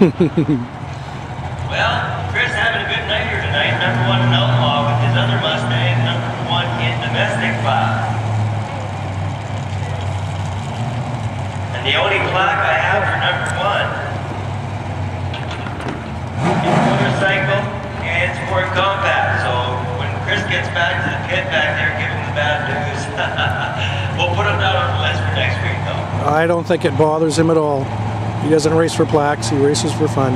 well, Chris having a good night here tonight. Number one in Outlaw with his other Mustang. Number one in domestic class. And the only plaque I have for number one is motorcycle and sport compact. So when Chris gets back to the pit back there, give him the bad news. we'll put him down on the list for next week, though. I don't think it bothers him at all. He doesn't race for plaques, he races for fun.